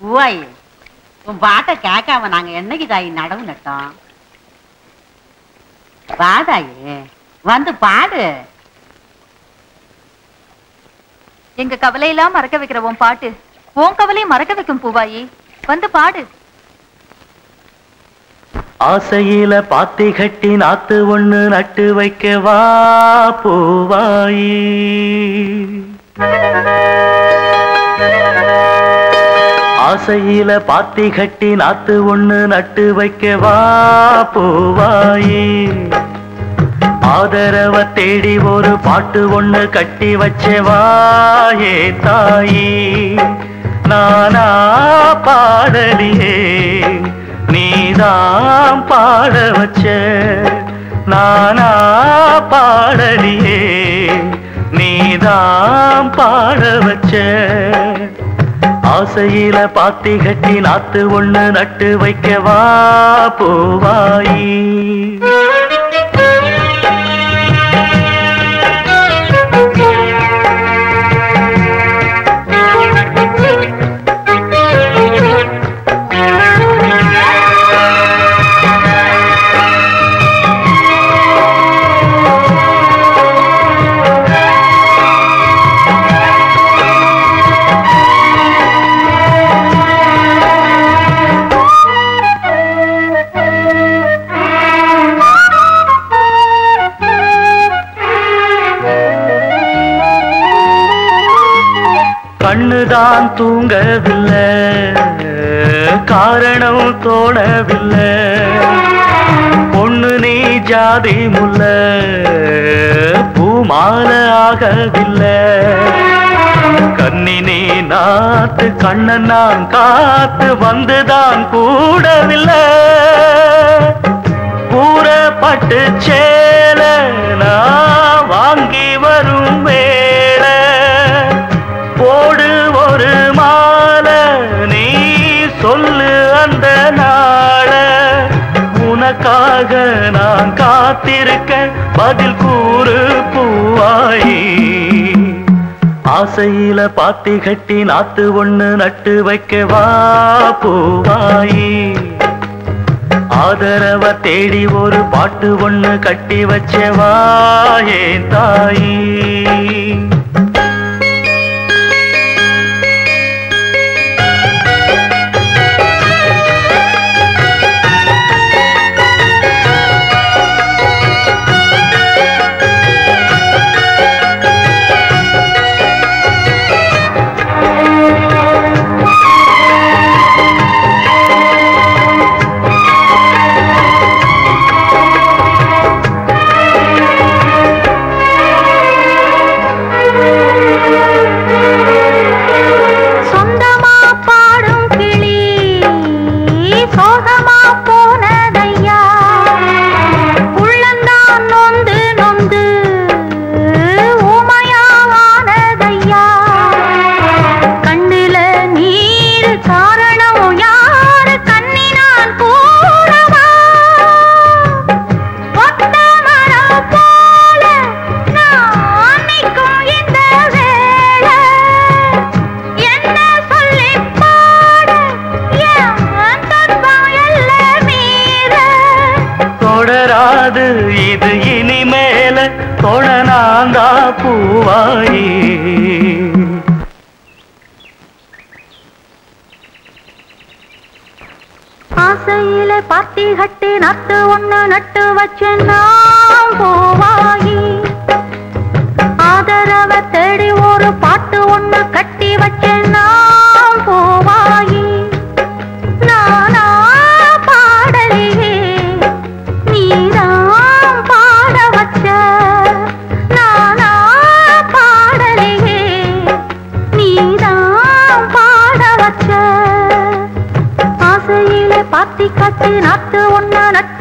பூவாயி உன் பாட்டை கேட்காம நாங்க என்னைக்கு தாயி நடவு நட்டோம்? வாதாயி வந்து பாடு. எங்க கவலையெல்லாம் மறக்க வைக்கிற உன் பாட்டு உன் கவலையை மறக்க வைக்கும் பூவாயி. வந்து பாடு. ஆசையில பாத்தி கட்டி நாத்து ஒண்ணு நட்டு வைக்க வா பூவாயி. ஆசையில பாத்தி கட்டி நாத்து ஒண்ணு நட்டு வைக்க வா பூவாயி. ஆதரவ தேடி ஒரு பாட்டு ஒண்ணு கட்டி வச்சவாயே ஏ தாயி. நானா பாடலியே நீதான் பாட வச்ச. நானா பாடலியே நீதான் பாட வச்ச. ஆசையில பாத்தி கட்டி நாத்து ஒண்ணு நட்டு வைக்கவா போவாயி. கண்ணுதான் தூங்கவில்லை காரணம் தோணவில்லை. பொண்ணு நீ ஜாதி முல்ல பூமால ஆகவில்லை. கண்ணினே நாத்து கண்ணன் நான் காத்து வந்துதான் கூடவில்லை. கூறப்பட்டு சேல நான் வாங்கி உனக்காக நான் காத்திருக்க பதில் கூறு பூவாயி. ஆசையில பாத்தி கட்டி நாத்து ஒண்ணு நட்டு வைக்க வா பூவாயி. ஆதரவ தேடி ஒரு பாட்டு ஒண்ணு கட்டி வச்சவா வாயே தாயி? தொடராது இது இனிமேல தொடனாந்தா பூவாயி. ஆசையில பாத்தி கட்டி நட்டு ஒண்ணு நட்டு வச்சேன்னா வச்ச ஆசையிலே பாத்தி காட்டு நாத்து ஒண்ணு நட்டு